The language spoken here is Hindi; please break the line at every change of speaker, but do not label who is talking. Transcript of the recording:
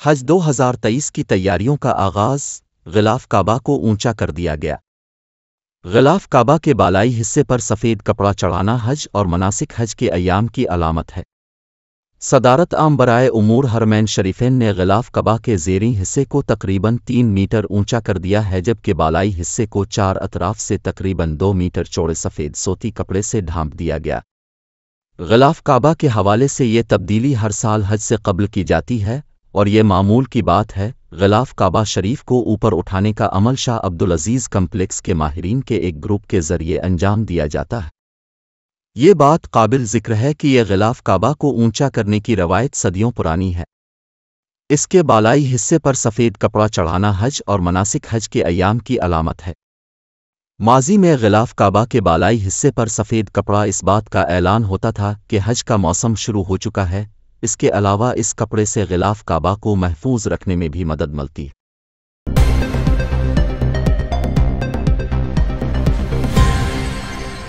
हज 2023 की तैयारियों का आगाज़ गिलाफ काबा को ऊँचा कर दिया गया। गिलाफ काबा के बालाई हिस्से पर सफ़ेद कपड़ा चढ़ाना हज और मनासिक हज के अयाम की अलामत है। सदारत आम बराए उमूर हरमैन शरीफेन ने गिलाफ कबा के जेरी हिस्से को तकरीबन तीन मीटर ऊँचा कर दिया है, जबकि बालाई हिस्से को चार अतराफ से तकरीबन दो मीटर चौड़े सफ़ेद सोती कपड़े से ढांप दिया गया। गिलाफ काबा के हवाले से ये तब्दीली हर साल हज से कबल की जाती है और ये मामूल की बात है, गिलाफ काबा शरीफ को ऊपर उठाने का अमल शाह अब्दुल अज़ीज़ कम्प्लेक्स के माहरीन के एक ग्रुप के ज़रिए अंजाम दिया जाता है। ये बात काबिल ज़िक्र है कि यह गिलाफ काबा को ऊँचा करने की रवायत सदियों पुरानी है। इसके बालाई हिस्से पर सफ़ेद कपड़ा चढ़ाना हज और मनासिक हज के अयाम की अलामत है। माजी में गिलाफ काबा के बालाई हिस्से पर सफ़ेद कपड़ा इस बात का ऐलान होता था कि हज का मौसम शुरू हो चुका है इसके अलावा इस कपड़े से गिलाफ काबा को महफूज रखने में भी मदद मिलती।